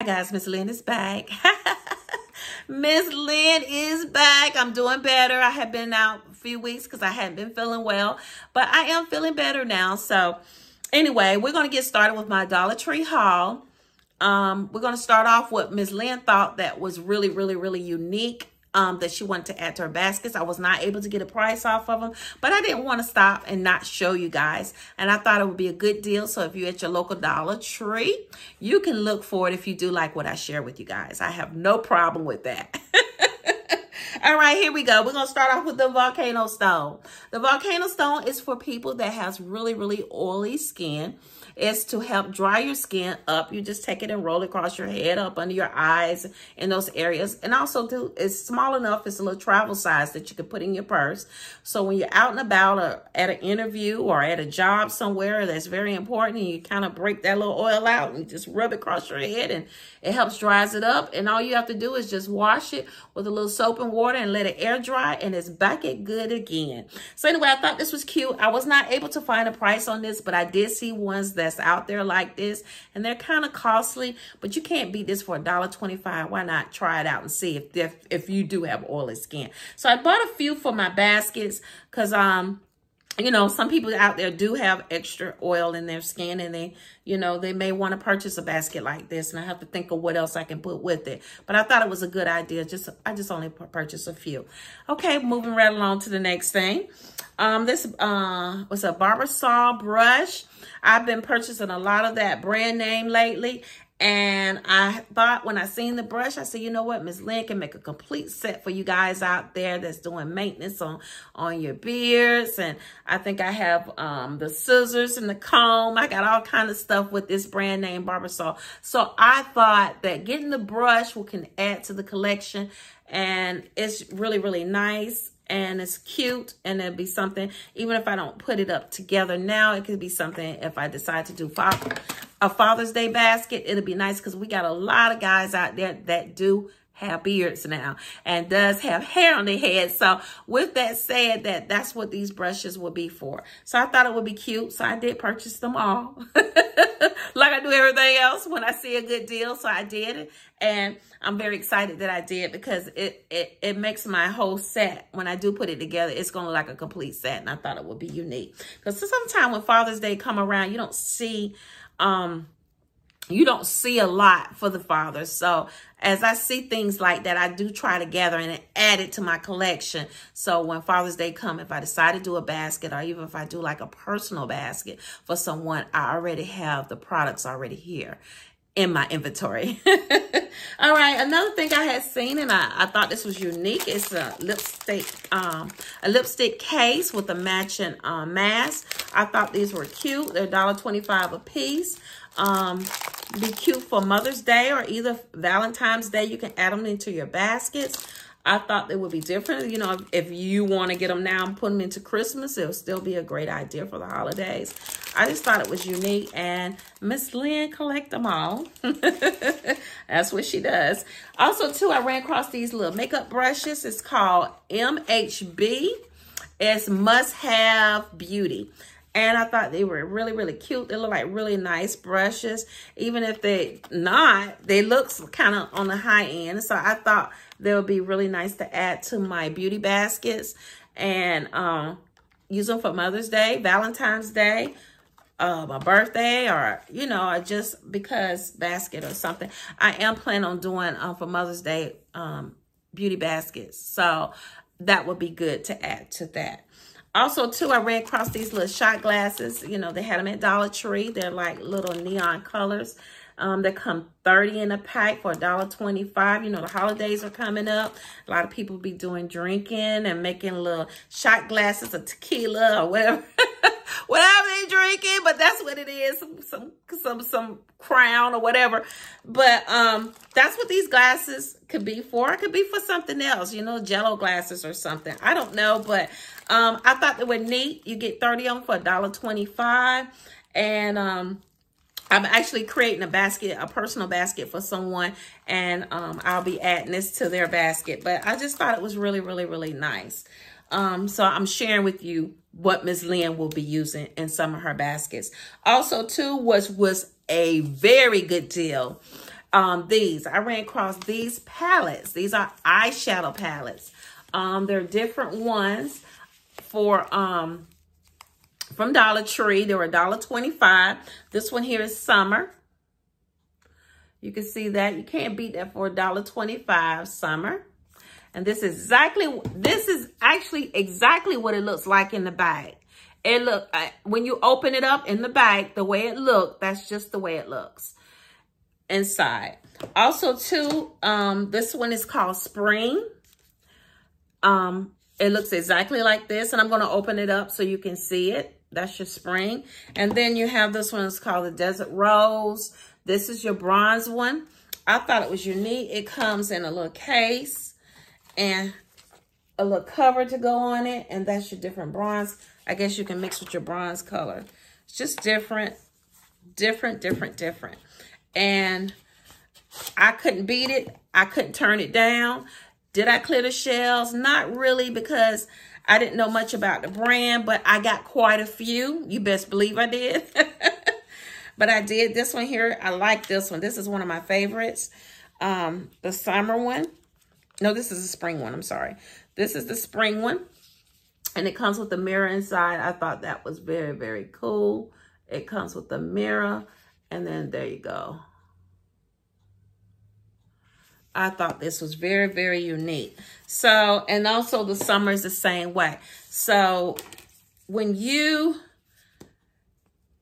Hi guys, Miss Lynn is back. Miss Lynn is back. I'm doing better. I have been out a few weeks because I hadn't been feeling well, but I am feeling better now. So anyway, we're going to get started with my Dollar Tree haul. Um, we're going to start off what Miss Lynn thought that was really, really, really unique um, that she wanted to add to her baskets. I was not able to get a price off of them, but I didn't want to stop and not show you guys. And I thought it would be a good deal. So if you're at your local Dollar Tree, you can look for it if you do like what I share with you guys. I have no problem with that. All right, here we go. We're going to start off with the volcano stone. The volcano stone is for people that has really, really oily skin is to help dry your skin up. You just take it and roll it across your head, up under your eyes, in those areas. And also, do it's small enough. It's a little travel size that you can put in your purse. So when you're out and about or at an interview or at a job somewhere that's very important, and you kind of break that little oil out and just rub it across your head, and it helps dries it up. And all you have to do is just wash it with a little soap and water and let it air dry, and it's back at good again. So anyway, I thought this was cute. I was not able to find a price on this, but I did see ones that that's out there like this. And they're kind of costly, but you can't beat this for a dollar twenty-five. Why not try it out and see if, if, if you do have oily skin. So I bought a few for my baskets because um you know, some people out there do have extra oil in their skin and they, you know, they may want to purchase a basket like this and I have to think of what else I can put with it. But I thought it was a good idea. Just, I just only purchased a few. Okay, moving right along to the next thing. Um, this uh, was a Barbasol brush. I've been purchasing a lot of that brand name lately. And I thought when I seen the brush, I said, you know what, Miss Lynn can make a complete set for you guys out there that's doing maintenance on, on your beards. And I think I have um, the scissors and the comb. I got all kind of stuff with this brand name Barbasol. So I thought that getting the brush will can add to the collection. And it's really, really nice and it's cute and it'll be something even if I don't put it up together now it could be something if I decide to do a Father's Day basket. It'll be nice because we got a lot of guys out there that do have beards now and does have hair on their head. So with that said, that that's what these brushes will be for. So I thought it would be cute. So I did purchase them all like I do everything else when I see a good deal. So I did it. And I'm very excited that I did because it, it, it makes my whole set, when I do put it together, it's going to like a complete set. And I thought it would be unique. Because sometimes when Father's Day come around, you don't see um, you don't see a lot for the fathers. So as I see things like that, I do try to gather and add it to my collection. So when Father's Day come, if I decide to do a basket or even if I do like a personal basket for someone, I already have the products already here in my inventory. All right, another thing I had seen and I, I thought this was unique is a lipstick um, a lipstick case with a matching uh, mask. I thought these were cute. They're $1.25 a piece. Um, be cute for Mother's Day or either Valentine's Day. You can add them into your baskets. I thought they would be different. You know, if, if you want to get them now and put them into Christmas, it'll still be a great idea for the holidays. I just thought it was unique. And Miss Lynn collect them all. That's what she does. Also, too, I ran across these little makeup brushes. It's called MHB. It's Must Have Beauty. And I thought they were really, really cute. They look like really nice brushes. Even if they not, they look kind of on the high end. So I thought they would be really nice to add to my beauty baskets. And um, use them for Mother's Day, Valentine's Day, uh, my birthday, or, you know, just because basket or something. I am planning on doing um, for Mother's Day um, beauty baskets. So that would be good to add to that. Also, too, I ran across these little shot glasses. You know, they had them at Dollar Tree. They're like little neon colors. Um, they come 30 in a pack for $1.25. You know, the holidays are coming up. A lot of people be doing drinking and making little shot glasses of tequila or whatever. whatever they drinking, but that's what it is. Some, some, some, some crown or whatever. But, um, that's what these glasses could be for. It could be for something else, you know, jello glasses or something. I don't know, but, um, I thought they were neat. You get 30 of them for $1.25. And, um, I'm actually creating a basket, a personal basket for someone, and um, I'll be adding this to their basket. But I just thought it was really, really, really nice. Um, so I'm sharing with you what Ms. Lynn will be using in some of her baskets. Also, too, was was a very good deal. um, these. I ran across these palettes. These are eyeshadow palettes. Um, they're different ones for um, from Dollar Tree. They were $1.25. This one here is Summer. You can see that. You can't beat that for $1.25 Summer. And this is exactly, this is actually exactly what it looks like in the bag. It look, when you open it up in the bag, the way it look, that's just the way it looks inside. Also too, um, this one is called Spring. Um, it looks exactly like this and I'm going to open it up so you can see it. That's your spring. And then you have this one, it's called the Desert Rose. This is your bronze one. I thought it was unique. It comes in a little case and a little cover to go on it. And that's your different bronze. I guess you can mix with your bronze color. It's just different, different, different, different. And I couldn't beat it. I couldn't turn it down. Did I clear the shelves? Not really because I didn't know much about the brand, but I got quite a few. You best believe I did. but I did this one here. I like this one. This is one of my favorites. Um, the summer one. No, this is the spring one. I'm sorry. This is the spring one. And it comes with the mirror inside. I thought that was very, very cool. It comes with the mirror. And then there you go. I thought this was very, very unique. So, and also the summer is the same way. So when you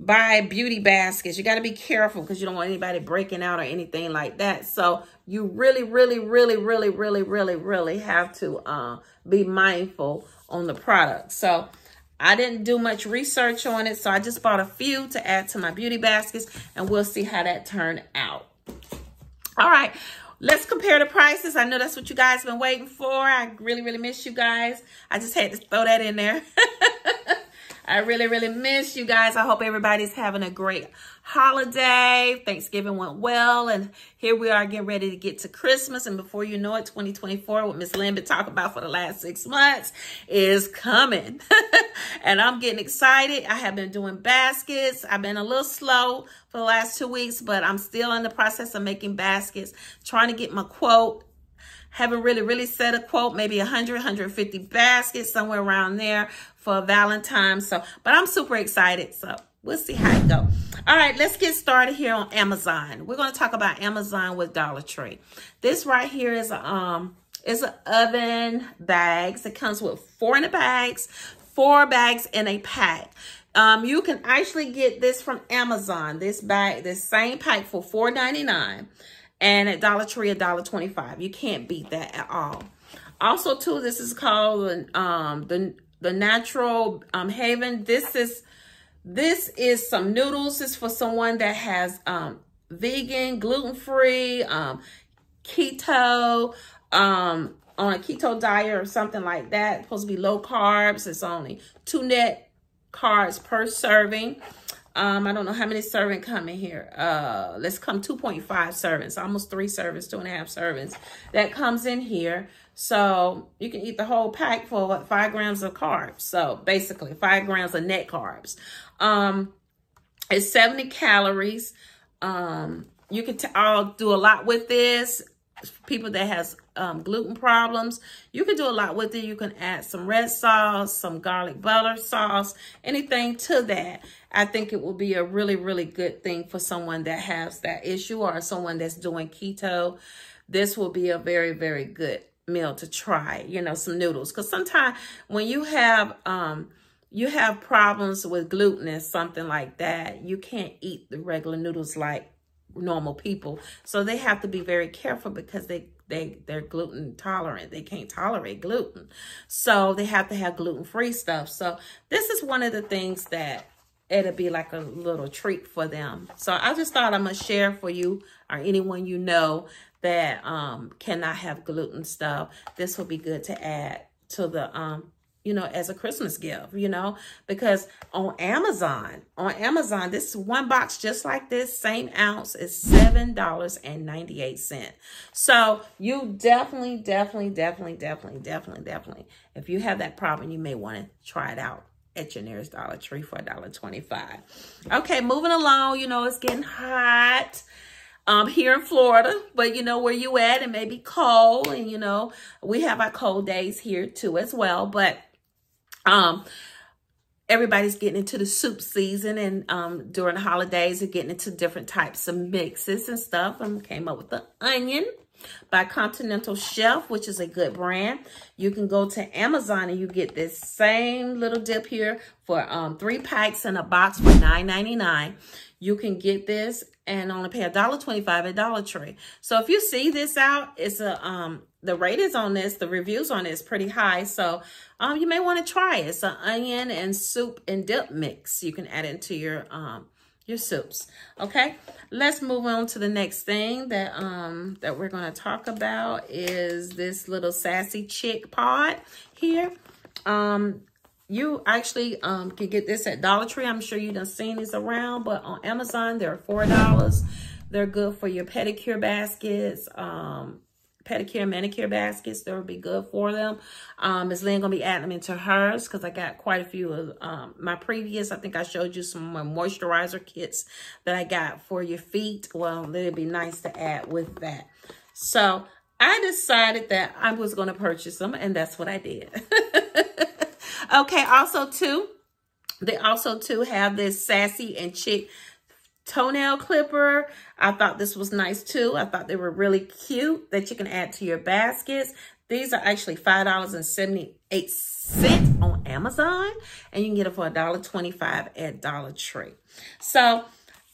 buy beauty baskets, you got to be careful because you don't want anybody breaking out or anything like that. So you really, really, really, really, really, really, really have to uh, be mindful on the product. So I didn't do much research on it. So I just bought a few to add to my beauty baskets and we'll see how that turned out. All right. Let's compare the prices. I know that's what you guys have been waiting for. I really, really miss you guys. I just had to throw that in there. I really, really miss you guys. I hope everybody's having a great holiday. Thanksgiving went well. And here we are getting ready to get to Christmas. And before you know it, 2024, what Miss Lynn been talking about for the last six months is coming. and I'm getting excited. I have been doing baskets. I've been a little slow for the last two weeks, but I'm still in the process of making baskets, trying to get my quote haven't really, really set a quote, maybe 100, 150 baskets, somewhere around there for Valentine's. So, but I'm super excited. So We'll see how it go. All right, let's get started here on Amazon. We're going to talk about Amazon with Dollar Tree. This right here is um is an oven bags. It comes with four in the bags, four bags in a pack. Um, you can actually get this from Amazon. This bag, this same pack for $4.99 and at Dollar Tree $1.25. You can't beat that at all. Also, too, this is called um, the the Natural um, Heaven. This is this is some noodles. Is for someone that has um, vegan, gluten-free, um, keto, um, on a keto diet or something like that. It's supposed to be low carbs. It's only two net carbs per serving. Um, I don't know how many servings come in here. Uh, let's come 2.5 servings, almost three servings, two and a half servings. That comes in here. So you can eat the whole pack for what, five grams of carbs. So basically five grams of net carbs. Um, it's 70 calories. Um, you can I'll do a lot with this. People that has um, gluten problems, you can do a lot with it. You can add some red sauce, some garlic butter sauce, anything to that. I think it will be a really, really good thing for someone that has that issue or someone that's doing keto. This will be a very, very good meal to try, you know, some noodles. Because sometimes when you have um, you have problems with gluten or something like that, you can't eat the regular noodles like normal people. So they have to be very careful because they they they're gluten tolerant. They can't tolerate gluten. So they have to have gluten-free stuff. So this is one of the things that it'll be like a little treat for them. So I just thought I'm gonna share for you or anyone you know that um cannot have gluten stuff. This will be good to add to the um you know, as a Christmas gift, you know, because on Amazon, on Amazon, this one box just like this, same ounce is $7.98. So you definitely, definitely, definitely, definitely, definitely, definitely, if you have that problem, you may want to try it out at your nearest Dollar Tree for $1.25. Okay, moving along, you know, it's getting hot. um, here in Florida, but you know where you at, it may be cold, and you know we have our cold days here too as well. But um, everybody's getting into the soup season, and um, during the holidays, they're getting into different types of mixes and stuff. I came up with the onion by Continental Chef, which is a good brand. You can go to Amazon and you get this same little dip here for um, three packs in a box for $9.99. You can get this and only pay $1.25 at Dollar Tree. So if you see this out, it's a um the ratings on this, the reviews on it is pretty high. So um you may want to try it. It's an onion and soup and dip mix. You can add into your um your soups. Okay, let's move on to the next thing that um that we're going to talk about is this little sassy chick pod here. Um, you actually um can get this at Dollar Tree. I'm sure you done seen these around, but on Amazon they're four dollars. They're good for your pedicure baskets. Um, pedicure manicure baskets that would be good for them. Um, Ms. Lynn gonna be adding them into hers because I got quite a few of um, my previous. I think I showed you some moisturizer kits that I got for your feet. Well, it'd be nice to add with that. So I decided that I was gonna purchase them, and that's what I did. okay, also too, they also too have this sassy and chic toenail clipper. I thought this was nice too. I thought they were really cute that you can add to your baskets. These are actually $5.78 on Amazon and you can get it for $1.25 at Dollar Tree. So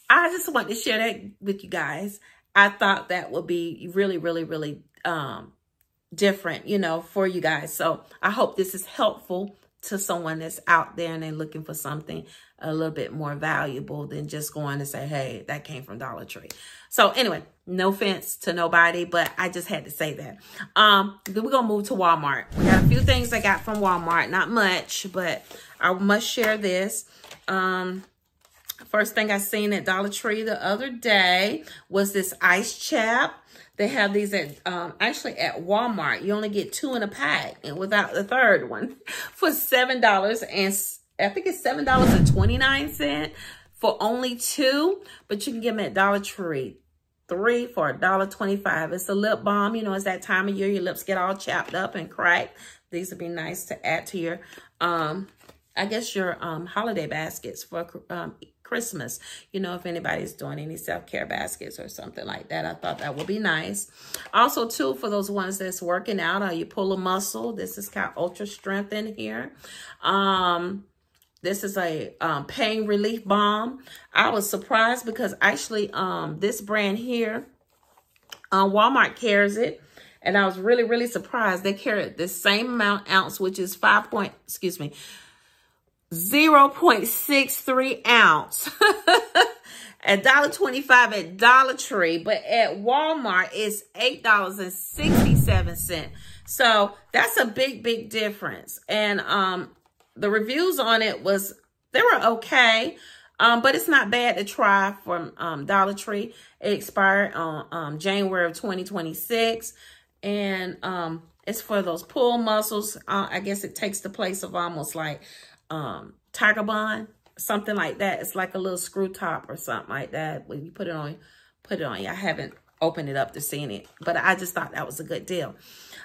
I just want to share that with you guys. I thought that would be really, really, really um, different, you know, for you guys. So I hope this is helpful to someone that's out there and they're looking for something a little bit more valuable than just going to say, hey, that came from Dollar Tree. So anyway, no offense to nobody, but I just had to say that. Um, then we're going to move to Walmart. We got a few things I got from Walmart. Not much, but I must share this. Um, first thing I seen at Dollar Tree the other day was this ice chap. They have these at um, actually at Walmart. You only get two in a pack and without the third one for $7 and I think it's $7.29 for only two, but you can get them at Dollar Tree. Three for a dollar twenty-five. It's a lip balm. You know, it's that time of year your lips get all chapped up and cracked. These would be nice to add to your, um, I guess your um, holiday baskets for um, Christmas. You know, if anybody's doing any self-care baskets or something like that, I thought that would be nice. Also, too, for those ones that's working out, uh, you pull a muscle. This is got ultra strength in here. Um, this is a um, pain relief balm. I was surprised because actually um, this brand here, uh, Walmart carries it. And I was really, really surprised. They carry the same amount ounce, which is 5 point, excuse me, 0 0.63 ounce. at $1.25 at Dollar Tree, but at Walmart it's $8.67. So that's a big, big difference. And um, the reviews on it was, they were okay. Um, but it's not bad to try from um, Dollar Tree. It expired on um, January of 2026. And um, it's for those pull muscles. Uh, I guess it takes the place of almost like um, Tiger Balm, something like that. It's like a little screw top or something like that. When you put it on, put it on. I haven't opened it up to see it, but I just thought that was a good deal.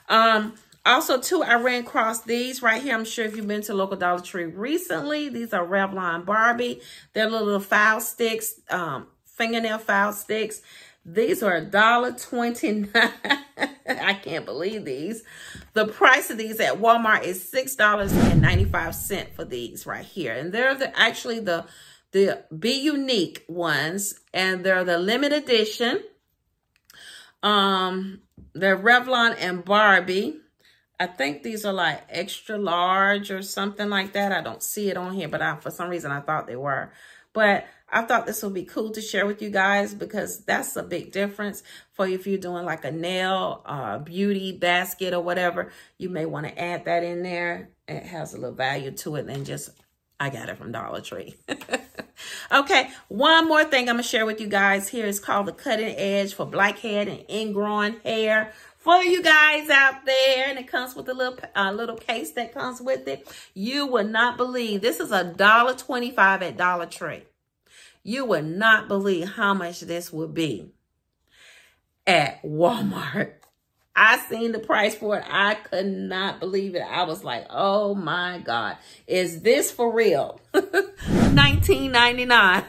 Um, also, too, I ran across these right here. I'm sure if you've been to local Dollar Tree recently, these are Revlon Barbie. They're little file sticks, um, fingernail file sticks. These are $1.29. I can't believe these. The price of these at Walmart is $6.95 for these right here. And they're the, actually the, the Be Unique ones. And they're the limited edition. Um, they're Revlon and Barbie. I think these are like extra large or something like that. I don't see it on here, but I, for some reason I thought they were. But I thought this would be cool to share with you guys because that's a big difference for you if you're doing like a nail, uh, beauty basket or whatever. You may want to add that in there. It has a little value to it than just, I got it from Dollar Tree. okay, one more thing I'm going to share with you guys here is called the Cutting Edge for blackhead and ingrown hair for you guys out there. And it comes with a little uh, little case that comes with it. You will not believe. This is a dollar twenty-five at Dollar Tree. You would not believe how much this would be. at Walmart. I seen the price for it. I could not believe it. I was like, oh my God, is this for real? 19.99.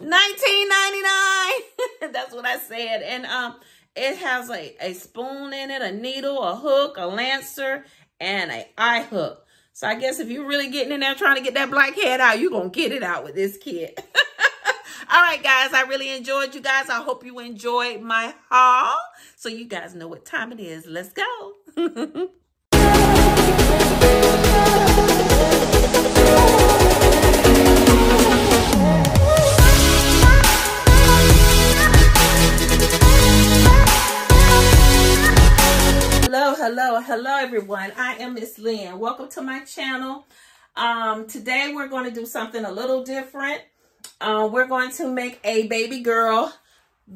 19.99. That's what I said. And um, it has a, a spoon in it, a needle, a hook, a lancer, and a eye hook. So I guess if you're really getting in there trying to get that blackhead out, you're going to get it out with this kit. All right, guys, I really enjoyed you guys. I hope you enjoyed my haul. So you guys know what time it is. Let's go. hello hello everyone. I am miss lynn. Welcome to my channel. Um today we're going to do something a little different. Uh, we're going to make a baby girl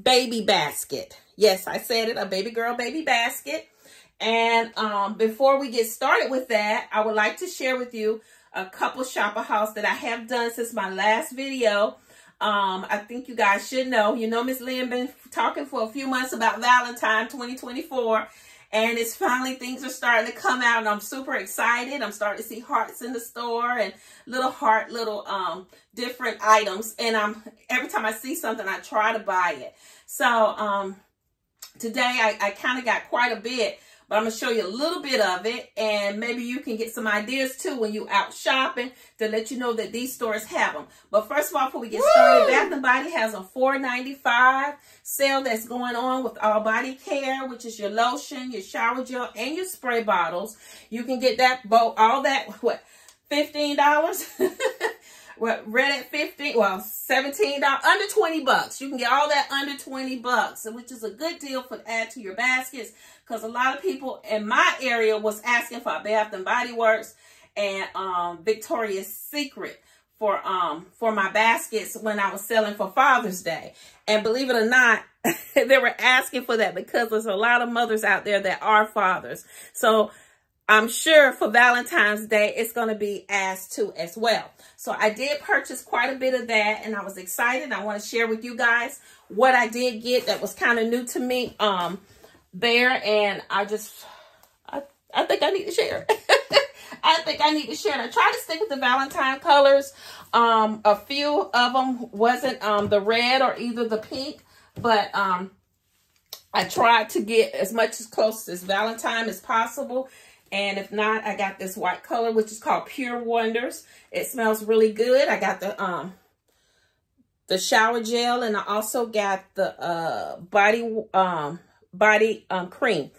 baby basket. Yes i said it a baby girl baby basket. And um before we get started with that i would like to share with you a couple shopper hauls that i have done since my last video. Um, I think you guys should know. You know, Miss Lynn been talking for a few months about Valentine 2024. And it's finally, things are starting to come out and I'm super excited. I'm starting to see hearts in the store and little heart, little um, different items. And I'm every time I see something, I try to buy it. So um, today I, I kind of got quite a bit but I'm going to show you a little bit of it. And maybe you can get some ideas too when you out shopping to let you know that these stores have them. But first of all, before we get Woo! started, Bath & Body has a $4.95 sale that's going on with all body care, which is your lotion, your shower gel, and your spray bottles. You can get that, both all that, what, $15? What red at 15, well, $17, under 20 bucks. You can get all that under 20 bucks, which is a good deal for add to your baskets because a lot of people in my area was asking for Bath and Body Works and um, Victoria's Secret for um for my baskets when I was selling for Father's Day. And believe it or not, they were asking for that because there's a lot of mothers out there that are fathers. So I'm sure for Valentine's Day, it's going to be asked to as well. So I did purchase quite a bit of that and I was excited. I want to share with you guys what I did get that was kind of new to me um, there. And I just, I, I think I need to share I think I need to share. I tried to stick with the Valentine colors. Um, a few of them wasn't um, the red or either the pink, but um, I tried to get as much as close as Valentine as possible. And if not, I got this white color, which is called Pure Wonders. It smells really good. I got the um the shower gel and I also got the uh body um body um cream.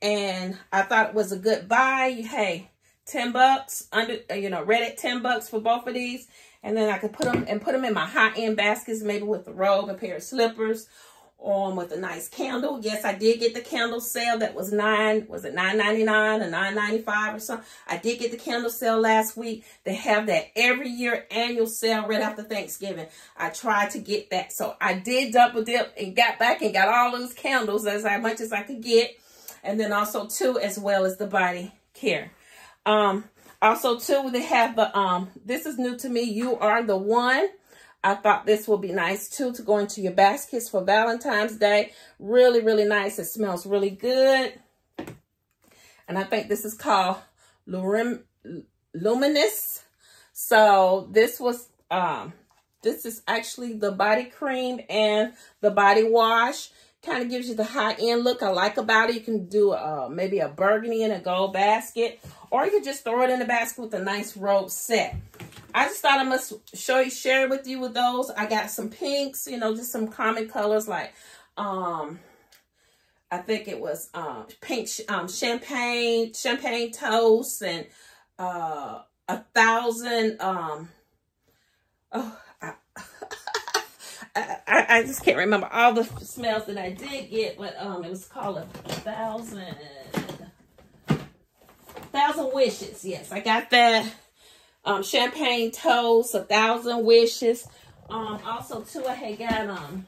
And I thought it was a good buy. Hey, 10 bucks under uh, you know, Reddit 10 bucks for both of these. And then I could put them and put them in my high-end baskets, maybe with a robe, a pair of slippers, on with a nice candle. Yes, I did get the candle sale that was nine, was it nine ninety nine or nine ninety five or something? I did get the candle sale last week. They have that every year annual sale right after Thanksgiving. I tried to get that. So I did double dip and got back and got all those candles as much as I could get. And then also too, as well as the body care. Um, also too, they have the, um, this is new to me. You are the one. I thought this will be nice too to go into your baskets for Valentine's Day. Really, really nice. It smells really good. And I think this is called Lurim, Luminous. So this was, um, this is actually the body cream and the body wash. Kind of gives you the high-end look I like about it. You can do uh, maybe a burgundy and a gold basket. Or you can just throw it in the basket with a nice robe set. I just thought I must show you, share with you with those. I got some pinks, you know, just some common colors like, um, I think it was um, pink um, champagne, champagne toast and uh, a thousand, um, oh, I, I, I, just can't remember all the smells that I did get, but um, it was called a thousand, thousand wishes. Yes, I got that um, champagne toast, a thousand wishes. Um, also too, I had got um,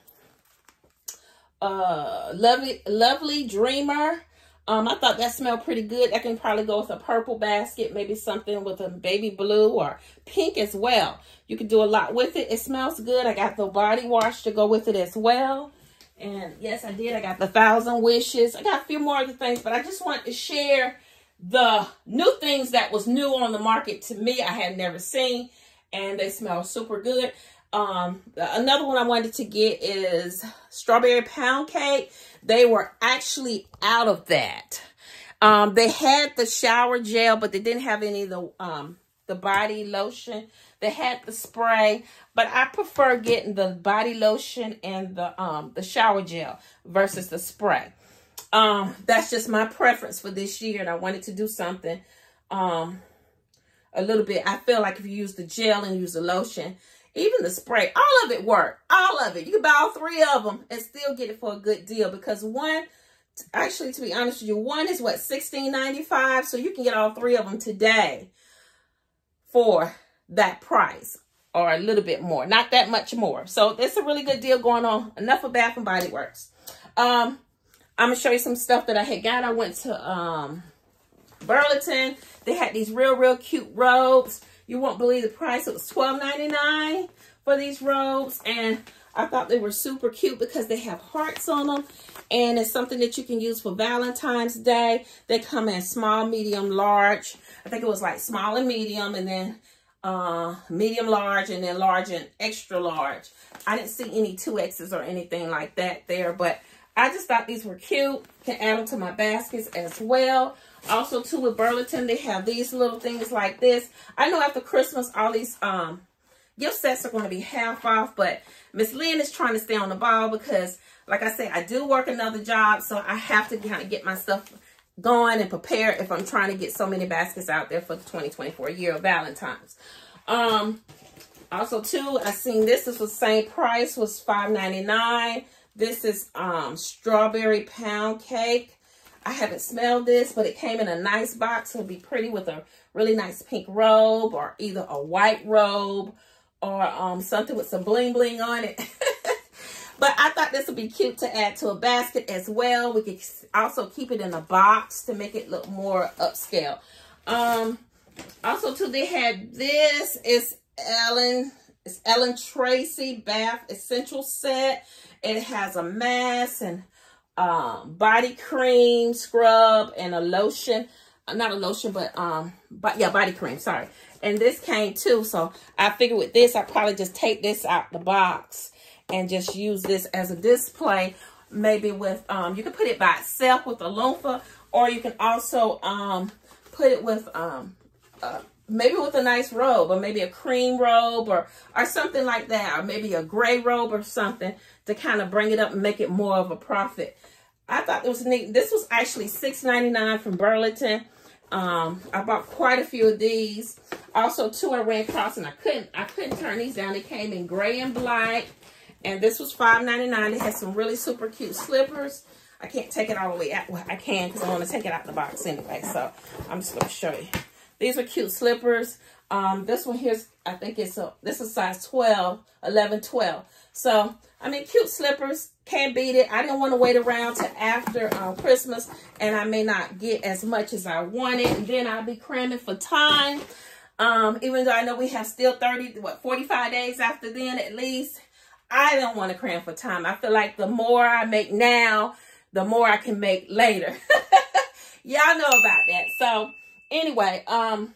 uh, lovely, lovely dreamer. Um, I thought that smelled pretty good. I can probably go with a purple basket, maybe something with a baby blue or pink as well. You can do a lot with it. It smells good. I got the body wash to go with it as well. And yes, I did. I got the Thousand Wishes. I got a few more other things, but I just want to share the new things that was new on the market to me. I had never seen, and they smell super good. Um, another one I wanted to get is strawberry pound cake. They were actually out of that. Um, they had the shower gel, but they didn't have any of the um, the body lotion. They had the spray, but I prefer getting the body lotion and the um the shower gel versus the spray. Um, that's just my preference for this year, and I wanted to do something um a little bit. I feel like if you use the gel and use the lotion, even the spray, all of it work. All of it. You can buy all three of them and still get it for a good deal because one, actually, to be honest with you, one is what, sixteen ninety five. So you can get all three of them today for that price or a little bit more. Not that much more. So it's a really good deal going on. Enough of Bath and Body Works. Um, I'm going to show you some stuff that I had got. I went to um, Burlington. They had these real, real cute robes. You won't believe the price. It was $12.99 for these robes. And I thought they were super cute because they have hearts on them. And it's something that you can use for Valentine's Day. They come in small, medium, large. I think it was like small and medium and then uh, medium, large, and then large and extra large. I didn't see any 2Xs or anything like that there. But I just thought these were cute. Can add them to my baskets as well. Also, too, with Burlington, they have these little things like this. I know after Christmas, all these um, gift sets are going to be half off, but Miss Lynn is trying to stay on the ball because, like I said, I do work another job, so I have to kind of get my stuff going and prepare if I'm trying to get so many baskets out there for the 2024 year of Valentine's. Um, also, too, I seen this. This was the same price, was $5.99. This is um, strawberry pound cake. I haven't smelled this, but it came in a nice box. It'll be pretty with a really nice pink robe or either a white robe or um, something with some bling bling on it. but I thought this would be cute to add to a basket as well. We could also keep it in a box to make it look more upscale. Um, also, too, they had this. It's Ellen, it's Ellen Tracy Bath Essential Set. It has a mask and um, body cream, scrub, and a lotion. Uh, not a lotion, but, um, but yeah, body cream, sorry. And this came too, so I figured with this, i probably just take this out the box and just use this as a display. Maybe with, um, you can put it by itself with a loofah, or you can also um, put it with, um, maybe with a nice robe, or maybe a cream robe, or, or something like that, or maybe a gray robe or something to kind of bring it up and make it more of a profit. I thought it was neat. This was actually $6.99 from Burlington. Um, I bought quite a few of these. Also, two I ran across and I couldn't I couldn't turn these down. They came in gray and black. And this was $5.99. They had some really super cute slippers. I can't take it all the way out. Well, I can because I want to take it out of the box anyway. So I'm just going to show you. These are cute slippers. Um, this one here's, I think it's a, this is size 12, 11, 12. So, I mean, cute slippers. Can't beat it. I didn't want to wait around to after um, Christmas, and I may not get as much as I wanted, and then I'll be cramming for time. Um, even though I know we have still 30, what, 45 days after then at least, I don't want to cram for time. I feel like the more I make now, the more I can make later. Y'all know about that. So, anyway, um,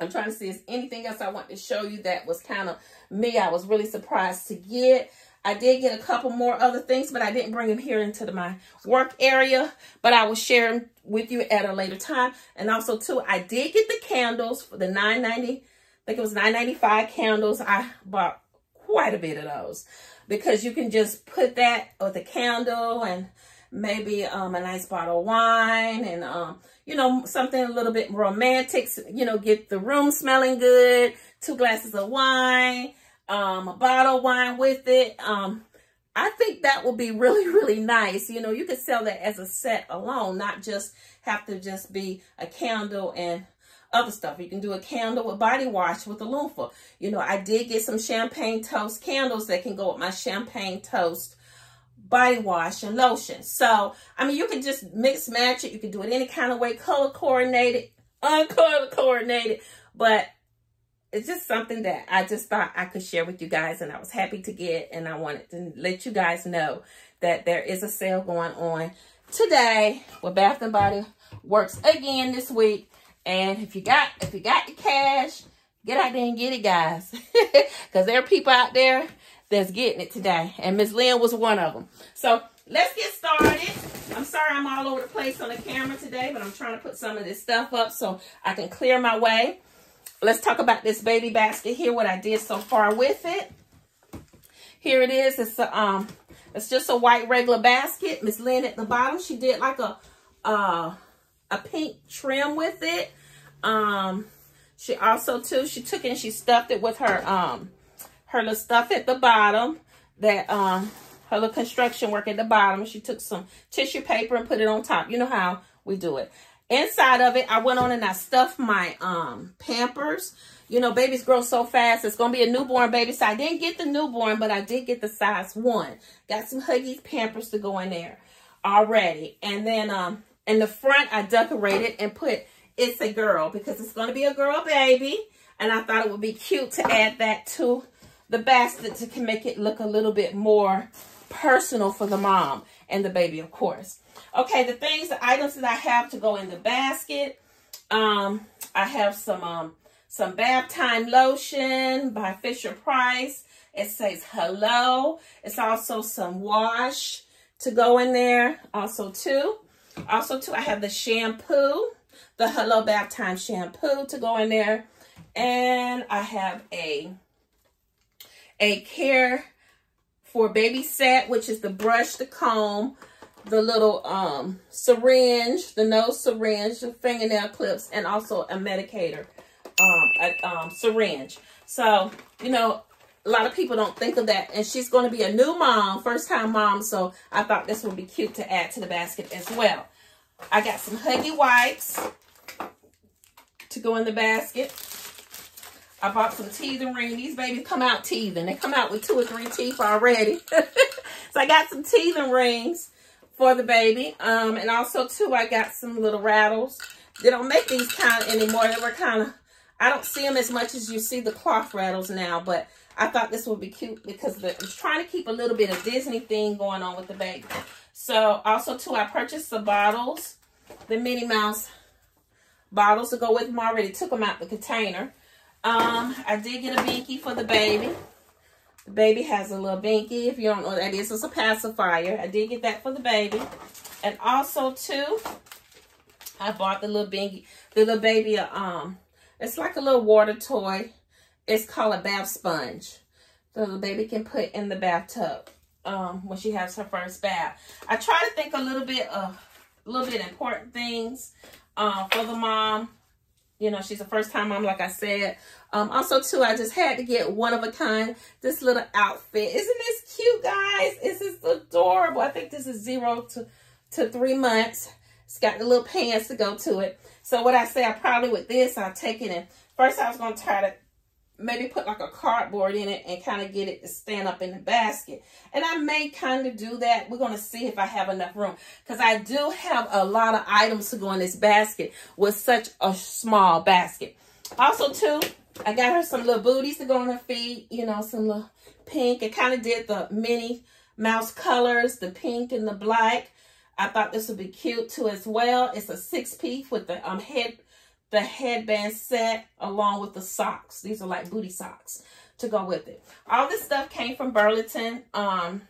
I'm trying to see if anything else I want to show you that was kind of me. I was really surprised to get. I did get a couple more other things, but I didn't bring them here into the, my work area. But I will share them with you at a later time. And also, too, I did get the candles for the 9.90. I think it was 9.95 candles. I bought quite a bit of those because you can just put that with a candle and maybe um, a nice bottle of wine and, um, you know, something a little bit romantic, you know, get the room smelling good, two glasses of wine, um, a bottle of wine with it. Um, I think that would be really, really nice. You know, you could sell that as a set alone, not just have to just be a candle and other stuff. You can do a candle with body wash with a loofah. You know, I did get some champagne toast candles that can go with my champagne toast body wash and lotion. So, I mean, you can just mix match it. You can do it any kind of way, color coordinated, uncolor coordinated, but it's just something that I just thought I could share with you guys and I was happy to get and I wanted to let you guys know that there is a sale going on today with Bath and Body Works again this week. And if you got if you got the cash, get out there and get it, guys. Because there are people out there that's getting it today. And Miss Lynn was one of them. So let's get started. I'm sorry I'm all over the place on the camera today, but I'm trying to put some of this stuff up so I can clear my way. Let's talk about this baby basket here, what I did so far with it. Here it is. It's a, um, it's just a white regular basket. Miss Lynn at the bottom, she did like a, uh, a pink trim with it. Um, she also, too, she took it and she stuffed it with her, um, her little stuff at the bottom that, um, her little construction work at the bottom. She took some tissue paper and put it on top. You know how we do it. Inside of it, I went on and I stuffed my um Pampers. You know, babies grow so fast. It's going to be a newborn baby. So I didn't get the newborn, but I did get the size one. Got some Huggies Pampers to go in there already. And then um in the front, I decorated and put It's a Girl because it's going to be a girl baby. And I thought it would be cute to add that to the basket to make it look a little bit more personal for the mom and the baby, of course. Okay, the things, the items that I have to go in the basket. Um, I have some um some bath time lotion by Fisher Price. It says hello. It's also some wash to go in there. Also too. Also too, I have the shampoo, the Hello Bath Time shampoo to go in there. And I have a a care for baby set, which is the brush, the comb, the little um, syringe, the nose syringe, the fingernail clips, and also a medicator um, a, um, syringe. So, you know, a lot of people don't think of that. And she's going to be a new mom, first time mom. So I thought this would be cute to add to the basket as well. I got some Huggy wipes to go in the basket. I bought some teething ring. These babies come out teething. They come out with two or three teeth already. so I got some teething rings for the baby. Um, and also, too, I got some little rattles. They don't make these kind anymore. They were kind of, I don't see them as much as you see the cloth rattles now. But I thought this would be cute because the, I'm trying to keep a little bit of Disney thing going on with the baby. So, also, too, I purchased the bottles. The Minnie Mouse bottles to go with them. I already took them out the container. Um, I did get a binky for the baby. The baby has a little binky. If you don't know what that is, it's a pacifier. I did get that for the baby. And also, too, I bought the little binky, the little baby, um, it's like a little water toy. It's called a bath sponge. So the baby can put in the bathtub um, when she has her first bath. I try to think a little bit of, a little bit important things uh, for the mom you know, she's a first time mom, like I said. Um, also, too, I just had to get one of a kind, this little outfit. Isn't this cute, guys? This is adorable. I think this is zero to, to three months. It's got the little pants to go to it. So what I say, I probably with this, I'll take it and first I was going to try to maybe put like a cardboard in it and kind of get it to stand up in the basket. And I may kind of do that. We're going to see if I have enough room because I do have a lot of items to go in this basket with such a small basket. Also, too, I got her some little booties to go on her feet, you know, some little pink. It kind of did the Minnie Mouse colors, the pink and the black. I thought this would be cute too as well. It's a six piece with the um head the headband set along with the socks. These are like booty socks to go with it. All this stuff came from Burlington. Um,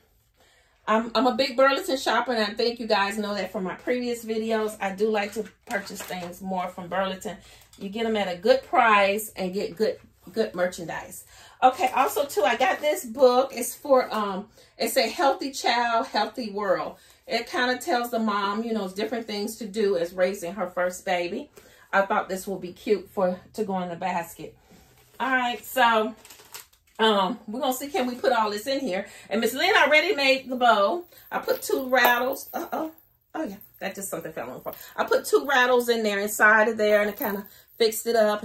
I'm, I'm a big Burlington shopper, and I think you guys know that from my previous videos. I do like to purchase things more from Burlington. You get them at a good price and get good good merchandise. Okay, also too, I got this book. It's for um, it's a healthy child, healthy world. It kind of tells the mom, you know, different things to do as raising her first baby. I thought this would be cute for to go in the basket. All right, so um, we're gonna see can we put all this in here. And Miss Lynn already made the bow. I put two rattles. Uh oh, oh yeah, that just something fell on the floor. I put two rattles in there inside of there, and I kind of fixed it up.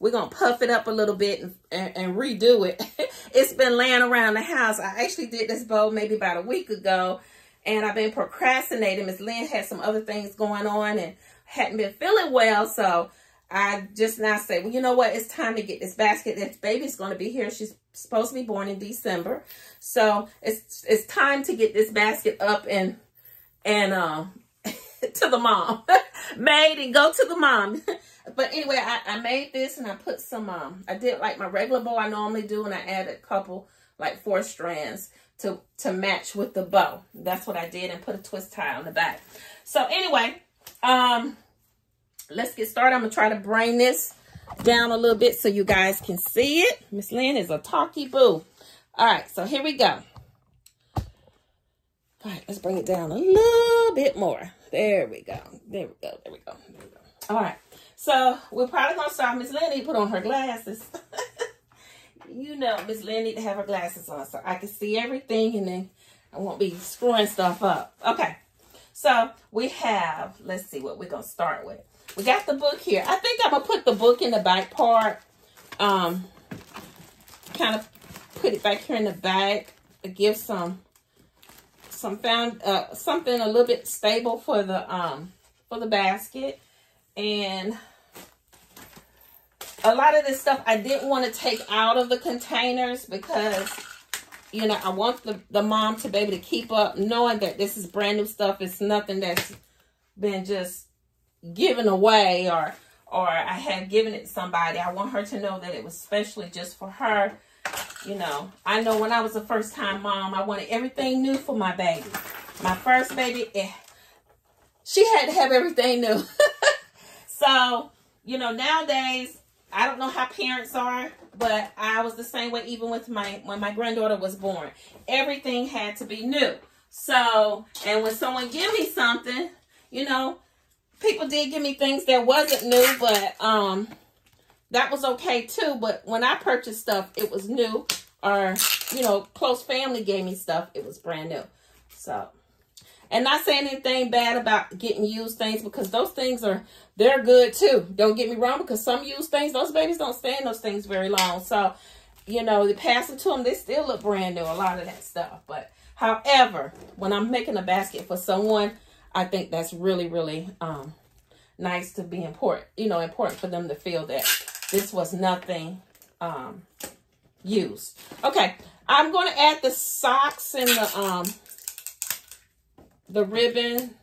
We're gonna puff it up a little bit and, and, and redo it. it's been laying around the house. I actually did this bow maybe about a week ago, and I've been procrastinating. Miss Lynn had some other things going on, and hadn't been feeling well. So I just now say, well, you know what? It's time to get this basket. This baby's going to be here. She's supposed to be born in December. So it's it's time to get this basket up and and uh, to the mom. made and go to the mom. but anyway, I, I made this and I put some, um, I did like my regular bow I normally do and I added a couple, like four strands to, to match with the bow. That's what I did and put a twist tie on the back. So anyway, um, let's get started. I'm going to try to bring this down a little bit so you guys can see it. Miss Lynn is a talky boo. All right, so here we go. All right, let's bring it down a little bit more. There we go. There we go. There we go. There we go. All right. So we're probably gonna start. Miss Lynn need to put on her glasses. you know, Miss Lynn need to have her glasses on so I can see everything and then I won't be screwing stuff up. Okay. So we have, let's see what we're gonna start with. We got the book here. I think I'm gonna put the book in the back part. Um, kind of put it back here in the back give some some found uh, something a little bit stable for the um for the basket and a lot of this stuff I didn't want to take out of the containers because you know I want the, the mom to be able to keep up knowing that this is brand new stuff it's nothing that's been just given away or or I had given it to somebody I want her to know that it was specially just for her you know, I know when I was a first time mom, I wanted everything new for my baby. My first baby, eh, she had to have everything new. so, you know, nowadays, I don't know how parents are, but I was the same way even with my, when my granddaughter was born. Everything had to be new. So, and when someone give me something, you know, people did give me things that wasn't new, but, um, that was okay too. But when I purchased stuff, it was new. Or, you know, close family gave me stuff. It was brand new. So, and not saying anything bad about getting used things because those things are, they're good too. Don't get me wrong because some used things, those babies don't stay in those things very long. So, you know, they pass to them, they still look brand new, a lot of that stuff. But however, when I'm making a basket for someone, I think that's really, really um, nice to be important, you know, important for them to feel that this was nothing um, used. Okay, I'm going to add the socks and the um, the ribbon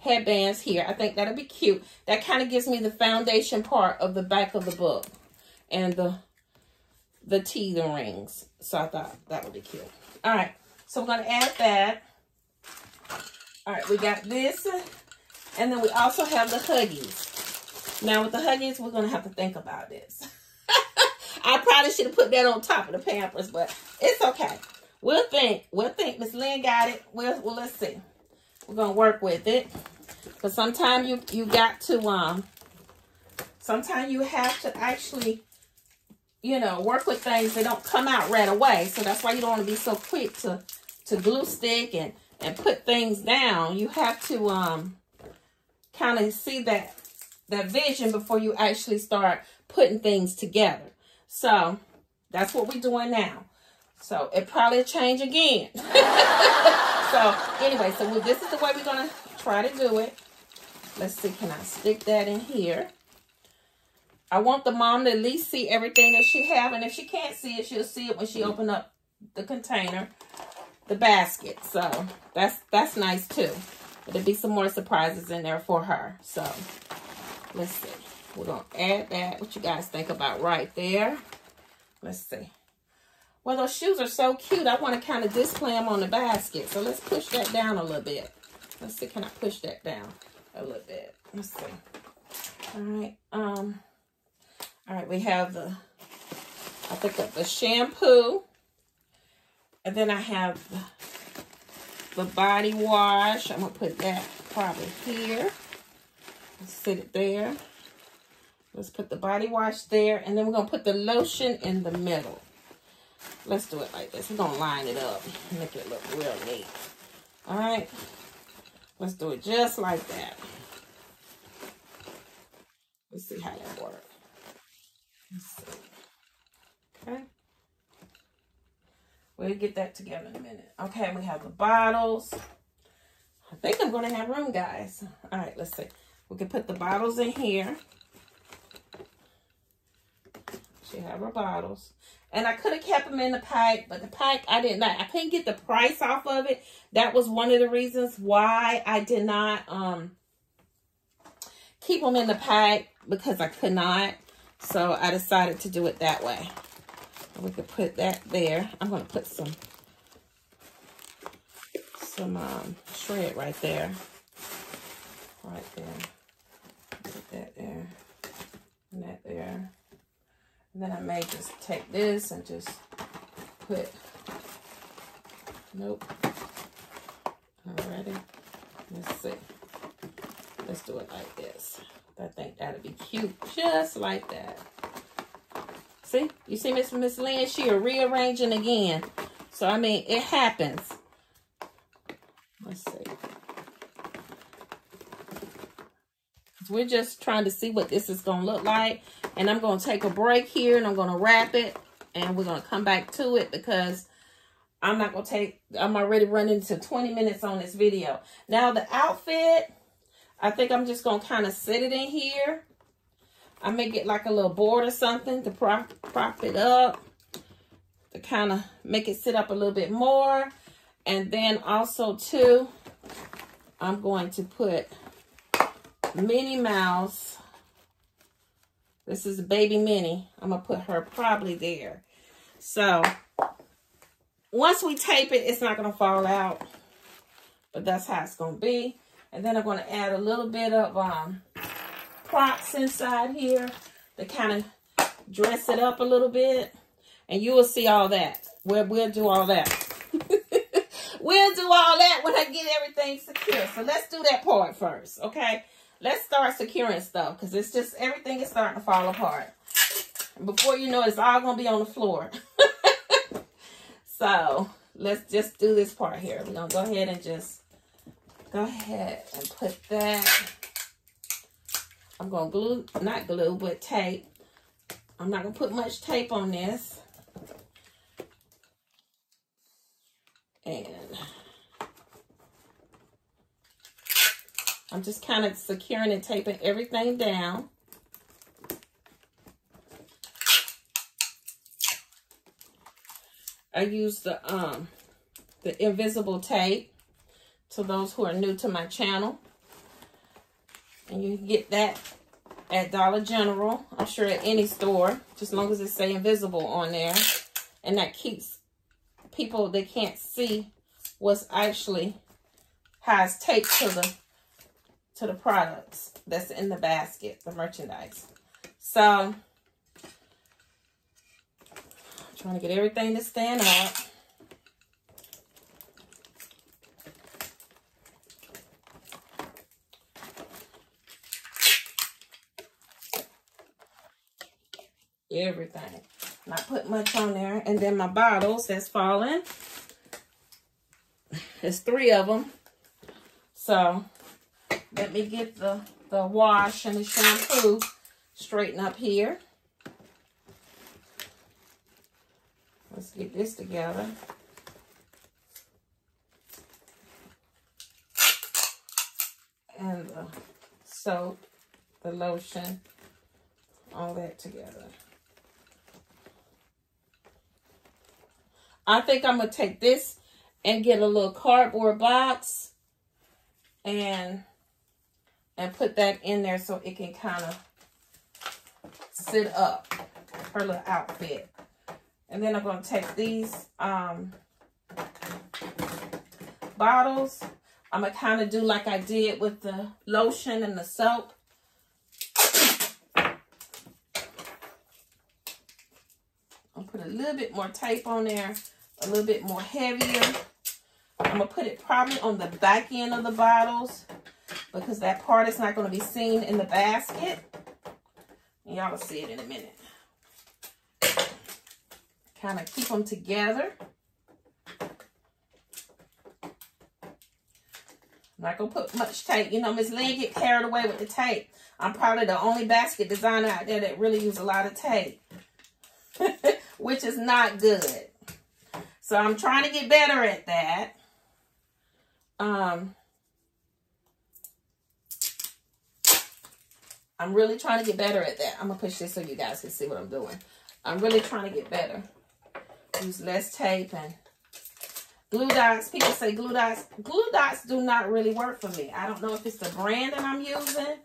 headbands here. I think that'll be cute. That kind of gives me the foundation part of the back of the book and the the teething rings. So I thought that would be cute. All right, so we're to add that. All right, we got this. And then we also have the Huggies. Now with the Huggies, we're to have to think about this. I probably should have put that on top of the Pampers, but it's okay. We'll think. We'll think. Miss Lynn got it. We'll, well, let's see. We're going to work with it. But sometimes you, you got to, um, sometimes you have to actually, you know, work with things that don't come out right away. So that's why you don't want to be so quick to, to glue stick and, and put things down. You have to, um, kind of see that that vision before you actually start putting things together. So that's what we're doing now. So it probably change again. so anyway, so this is the way we're going to try to do it. Let's see, can I stick that in here? I want the mom to at least see everything that she have. And if she can't see it, she'll see it when she open up the container, the basket. So that's that's nice too. There'll be some more surprises in there for her. So Let's see. We're going to add that. What you guys think about right there? Let's see. Well, those shoes are so cute. I want to kind of display them on the basket. So let's push that down a little bit. Let's see. Can I push that down a little bit? Let's see. All right. Um. All right. We have the, I think of the shampoo. And then I have the, the body wash. I'm going to put that probably here. Let's sit it there. Let's put the body wash there. And then we're going to put the lotion in the middle. Let's do it like this. We're going to line it up. Make it look real neat. All right. Let's do it just like that. Let's see how that works. Okay. We'll get that together in a minute. Okay, we have the bottles. I think I'm going to have room, guys. All right, let's see. We can put the bottles in here. She have her bottles. And I could have kept them in the pack, but the pack I didn't. I couldn't get the price off of it. That was one of the reasons why I did not um keep them in the pack because I could not. So I decided to do it that way. We could put that there. I'm going to put some some um, shred right there. Right there. Put that there. And that there. And then I may just take this and just put, nope. Alrighty. Let's see. Let's do it like this. I think that'd be cute. Just like that. See? You see Miss Miss Lynn? She are rearranging again. So, I mean, it happens. Let's see. We're just trying to see what this is going to look like. And I'm going to take a break here and I'm going to wrap it. And we're going to come back to it because I'm not going to take, I'm already running to 20 minutes on this video. Now the outfit, I think I'm just going to kind of sit it in here. I may get like a little board or something to prop, prop it up. To kind of make it sit up a little bit more. And then also too, I'm going to put Minnie Mouse this is a baby Minnie. I'm going to put her probably there. So, once we tape it, it's not going to fall out. But that's how it's going to be. And then I'm going to add a little bit of um, props inside here to kind of dress it up a little bit. And you will see all that. We'll, we'll do all that. we'll do all that when I get everything secure. So let's do that part first, okay? Let's start securing stuff because it's just everything is starting to fall apart. Before you know it, it's all going to be on the floor. so let's just do this part here. We're going to go ahead and just go ahead and put that. I'm going to glue, not glue, but tape. I'm not going to put much tape on this. And I'm just kind of securing and taping everything down. I use the um the invisible tape to those who are new to my channel. And you can get that at Dollar General. I'm sure at any store, just as long as it say invisible on there. And that keeps people, they can't see what's actually has taped to the to the products that's in the basket, the merchandise. So, trying to get everything to stand up. Everything. Not put much on there. And then my bottles that's falling. There's three of them. So, let me get the, the wash and the shampoo straighten up here. Let's get this together. And the soap, the lotion, all that together. I think I'm going to take this and get a little cardboard box and and put that in there so it can kind of sit up her little outfit. And then I'm going to take these um, bottles. I'm going to kind of do like I did with the lotion and the soap. I'll put a little bit more tape on there, a little bit more heavier. I'm going to put it probably on the back end of the bottles because that part is not going to be seen in the basket. Y'all will see it in a minute. Kind of keep them together. I'm not going to put much tape. You know, Miss Lynn get carried away with the tape. I'm probably the only basket designer out there that really use a lot of tape. Which is not good. So I'm trying to get better at that. Um, I'm really trying to get better at that. I'm going to push this so you guys can see what I'm doing. I'm really trying to get better. Use less tape and glue dots. People say glue dots. Glue dots do not really work for me. I don't know if it's the brand that I'm using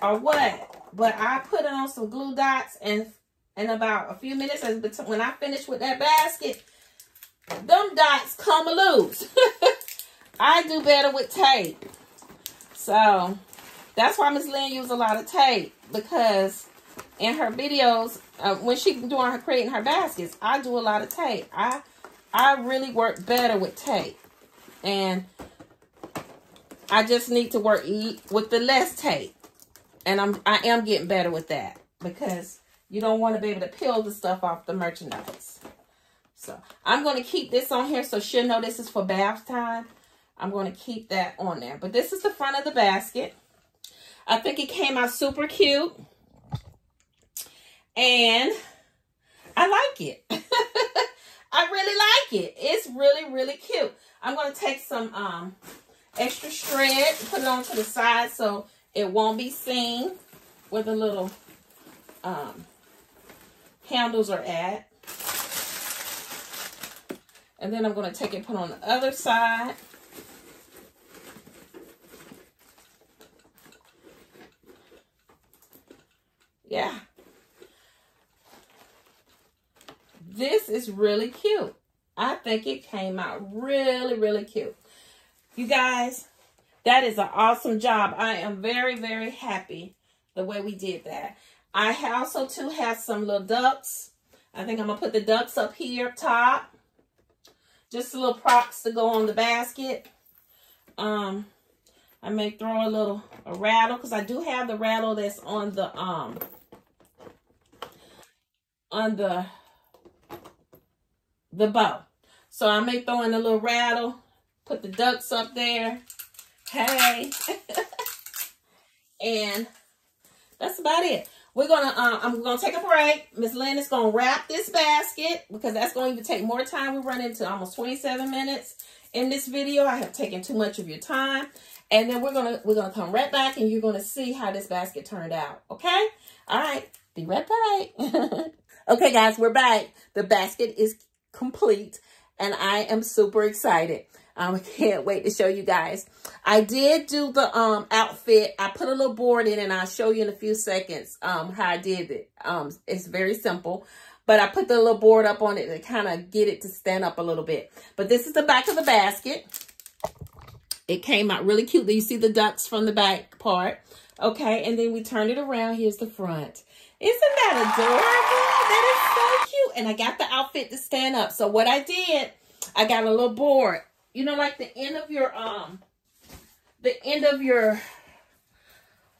or what. But I put it on some glue dots and in about a few minutes, as when I finish with that basket, them dots come loose. I do better with tape. So that's why Miss Lynn uses a lot of tape because in her videos, uh, when she doing her creating her baskets, I do a lot of tape. I I really work better with tape, and I just need to work with the less tape, and I'm I am getting better with that because you don't want to be able to peel the stuff off the merchandise. So I'm going to keep this on here so she'll know this is for bath time. I'm going to keep that on there. But this is the front of the basket. I think it came out super cute. And I like it. I really like it. It's really, really cute. I'm going to take some um, extra shred, put it on to the side so it won't be seen where the little um, handles are at. And then I'm going to take it put on the other side. Yeah. This is really cute. I think it came out really, really cute. You guys, that is an awesome job. I am very, very happy the way we did that. I also too have some little ducks. I think I'm going to put the ducks up here up top. Just a little props to go on the basket. Um, I may throw a little a rattle because I do have the rattle that's on the um on the the bow. So I may throw in a little rattle, put the ducks up there. Hey. and that's about it. We're gonna, uh, I'm gonna take a break. Miss Lynn is gonna wrap this basket because that's going to take more time. We run into almost 27 minutes in this video. I have taken too much of your time. And then we're gonna, we're gonna come right back and you're gonna see how this basket turned out. Okay? All right. Be right back. okay, guys, we're back. The basket is complete and I am super excited. Um, I can't wait to show you guys. I did do the um outfit. I put a little board in and I'll show you in a few seconds um how I did it. Um, It's very simple. But I put the little board up on it to kind of get it to stand up a little bit. But this is the back of the basket. It came out really cute. You see the ducks from the back part. Okay, and then we turn it around. Here's the front. Isn't that adorable? That is so cute. And I got the outfit to stand up. So what I did, I got a little board you know, like the end of your, um, the end of your,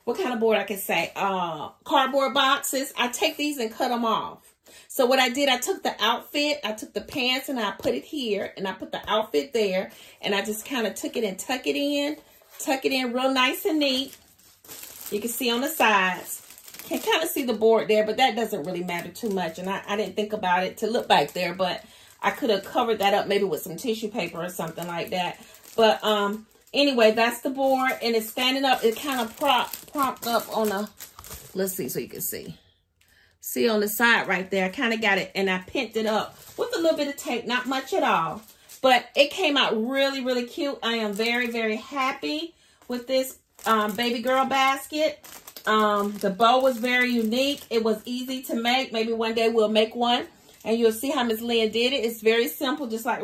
what kind of board I can say, uh, cardboard boxes. I take these and cut them off. So what I did, I took the outfit, I took the pants and I put it here and I put the outfit there and I just kind of took it and tuck it in, tuck it in real nice and neat. You can see on the sides. Can kind of see the board there, but that doesn't really matter too much. And I, I didn't think about it to look back there, but I could have covered that up maybe with some tissue paper or something like that. But um, anyway, that's the board. And it's standing up. It kind of prop, propped up on a, let's see so you can see. See on the side right there. I kind of got it and I pinned it up with a little bit of tape. Not much at all. But it came out really, really cute. I am very, very happy with this um, baby girl basket. Um, the bow was very unique. It was easy to make. Maybe one day we'll make one and you'll see how Miss Lynn did it. It's very simple, just like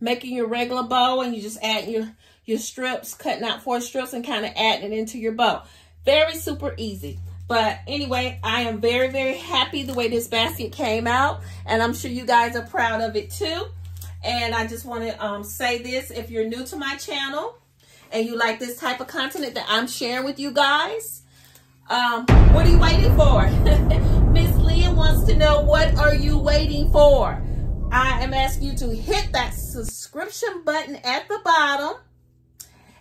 making your regular bow and you just add your, your strips, cutting out four strips and kind of adding it into your bow. Very super easy. But anyway, I am very, very happy the way this basket came out. And I'm sure you guys are proud of it too. And I just want to um, say this. If you're new to my channel and you like this type of content that I'm sharing with you guys, um, what are you waiting for? Miss Leah wants to know what are you waiting for? I am asking you to hit that subscription button at the bottom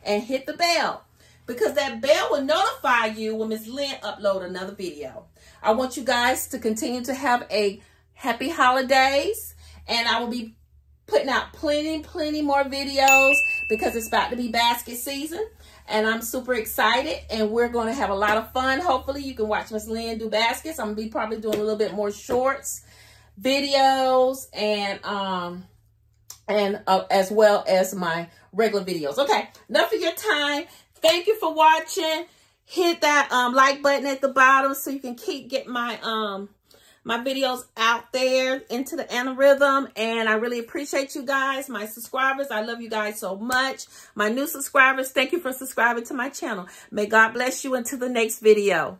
and hit the bell because that bell will notify you when Miss Lynn upload another video. I want you guys to continue to have a happy holidays and I will be putting out plenty, plenty more videos because it's about to be basket season and I'm super excited and we're going to have a lot of fun. Hopefully you can watch Miss Lynn do baskets. I'm going to be probably doing a little bit more shorts videos and um and uh, as well as my regular videos. Okay, enough of your time. Thank you for watching. Hit that um like button at the bottom so you can keep get my um my videos out there into the algorithm. And I really appreciate you guys, my subscribers. I love you guys so much. My new subscribers, thank you for subscribing to my channel. May God bless you until the next video.